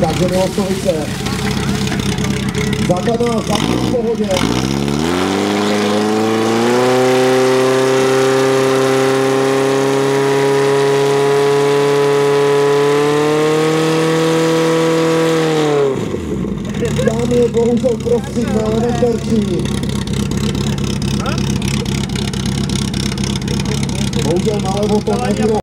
Takže Milosovice. Základná základ v pohodě. Tam je bohužel prostřed na levém terčí. Bohužel nalevo to nebylo.